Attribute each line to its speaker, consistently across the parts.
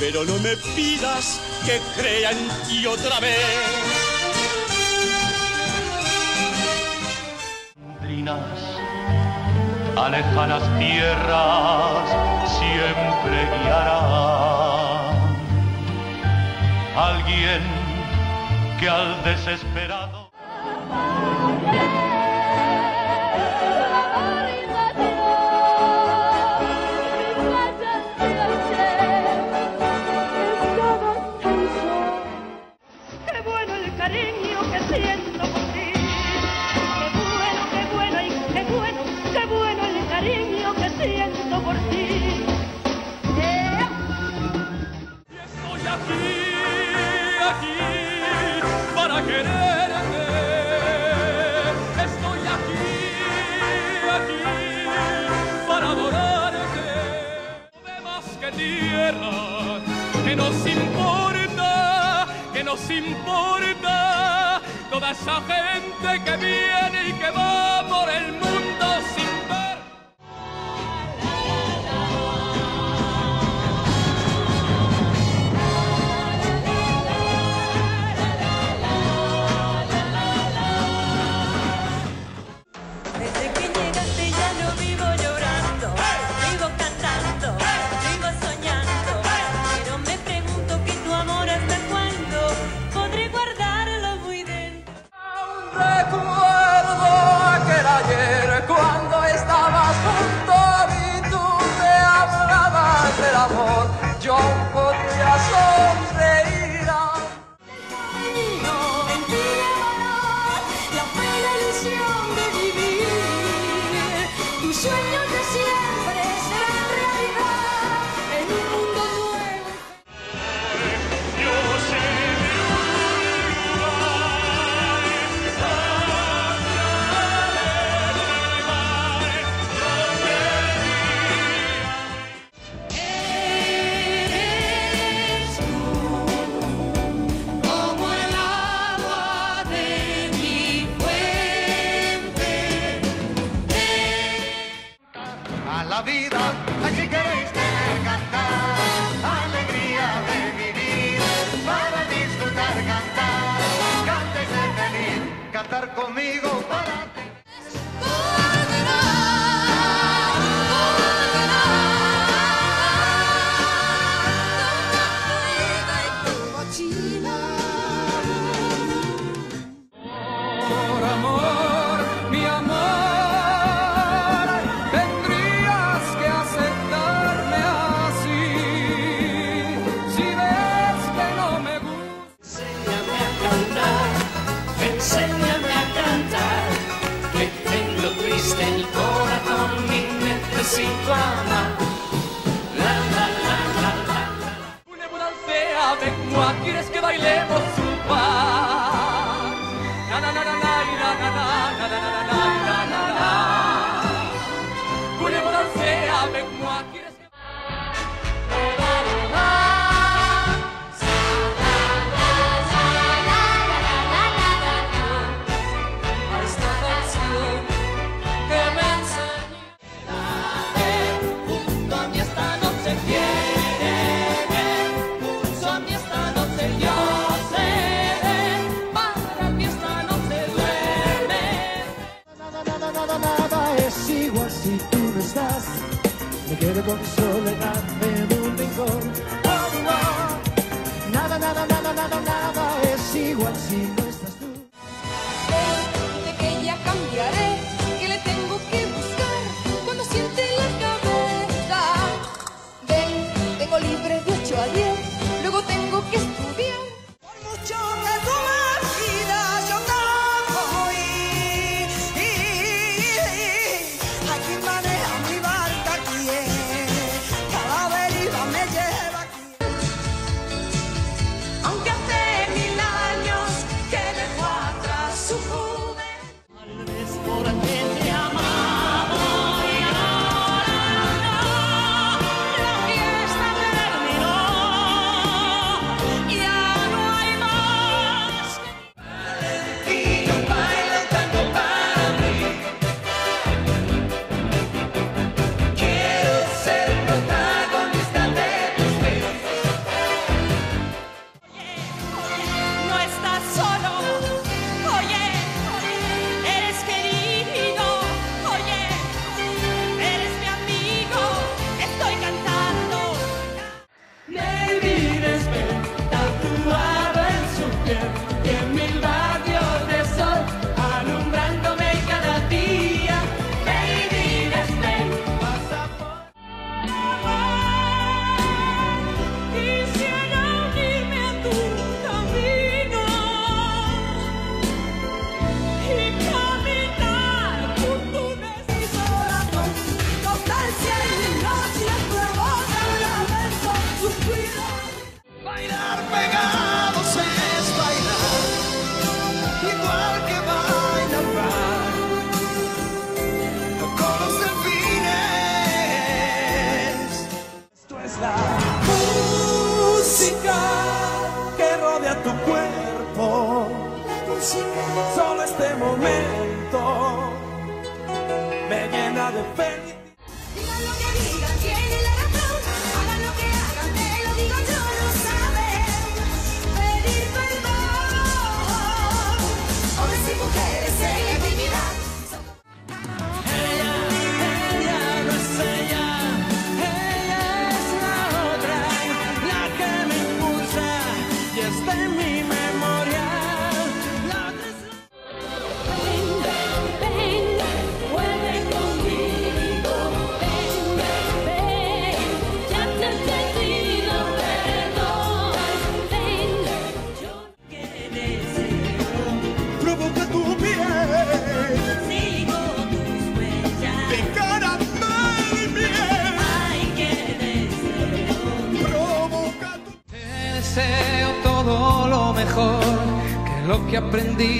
Speaker 1: pero no me pidas que crea en ti otra vez.
Speaker 2: A lejanas tierras siempre guiará alguien que al desesperado.
Speaker 1: quererte. Estoy aquí, aquí, para adorarte. No ve más que tierra, que nos importa, que nos importa toda esa gente que viene y que va por el mundo
Speaker 3: calle. vida.
Speaker 1: triste el corazón y necesito amar. La, ¿quieres que bailemos
Speaker 4: su paz? me
Speaker 5: quedo con mi soledad en un rincón. Oh, oh. Nada, nada, nada, nada, nada es igual
Speaker 6: sin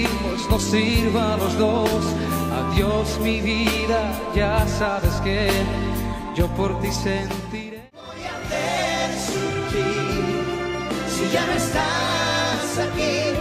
Speaker 6: vivimos nos sirva a los dos. Adiós mi vida, ya sabes que yo por ti sentiré.
Speaker 5: Voy a ver surgir si ya no estás aquí.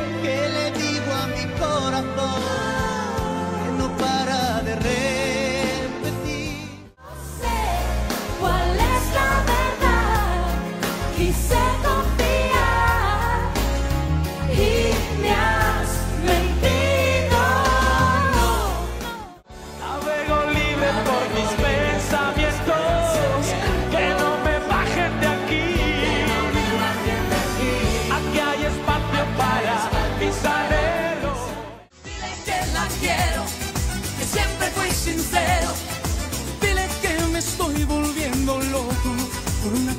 Speaker 4: estoy volviendo loco. Por una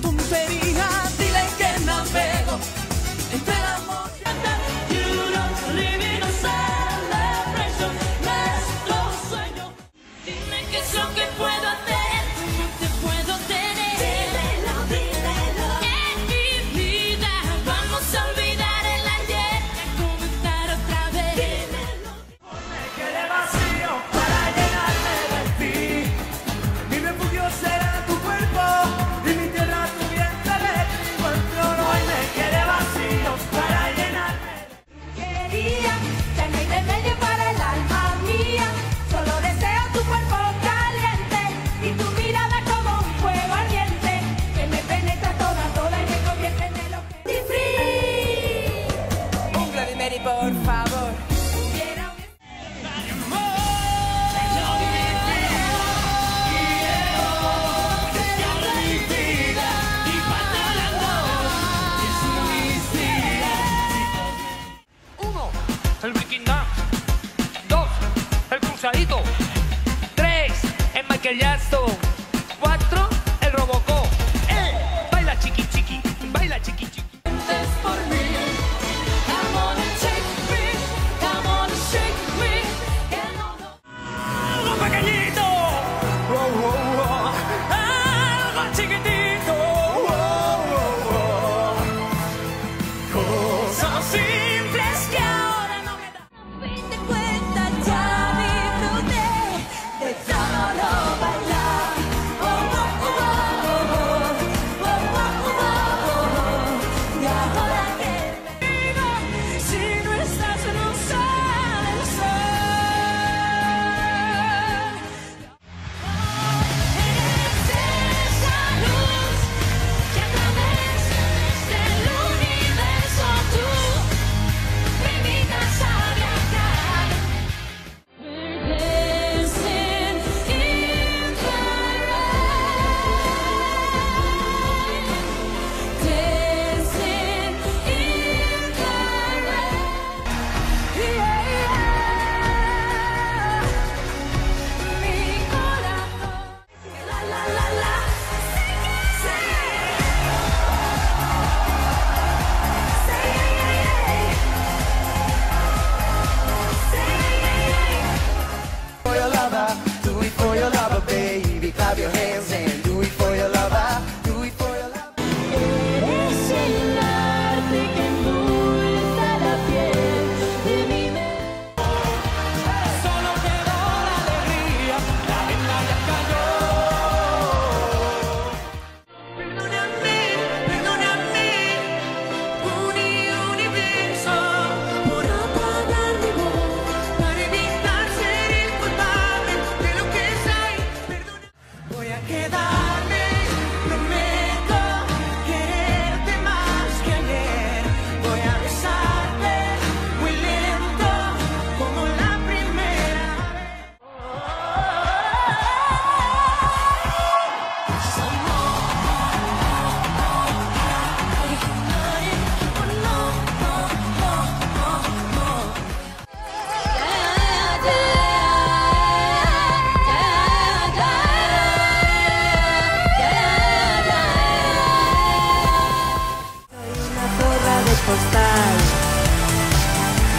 Speaker 4: el
Speaker 7: Vikingam. Dos, el Cruzadito. Tres, el Michael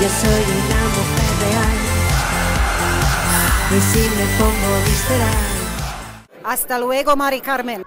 Speaker 8: soy una mujer real. Y si me pongo visceral.
Speaker 4: Hasta luego, Mari Carmen.